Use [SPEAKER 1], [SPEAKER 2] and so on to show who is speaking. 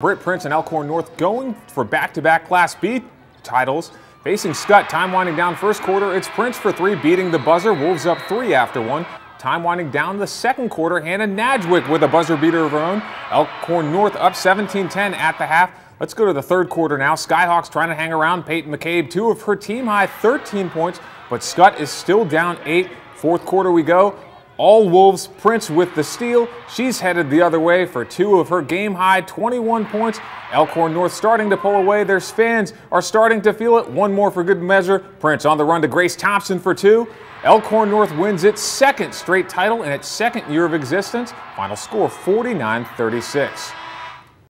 [SPEAKER 1] Britt Prince and Elkhorn North going for back-to-back Class B titles. Facing Skutt, time winding down first quarter, it's Prince for three, beating the buzzer. Wolves up three after one. Time winding down the second quarter, Hannah Nadgwick with a buzzer beater of her own. Elkhorn North up 17-10 at the half. Let's go to the third quarter now. Skyhawks trying to hang around. Peyton McCabe, two of her team high 13 points, but Skutt is still down eight. Fourth quarter we go. All Wolves, Prince with the steal. She's headed the other way for two of her game high 21 points. Elkhorn North starting to pull away. Their fans are starting to feel it. One more for good measure. Prince on the run to Grace Thompson for two. Elkhorn North wins its second straight title in its second year of existence. Final score 49 36.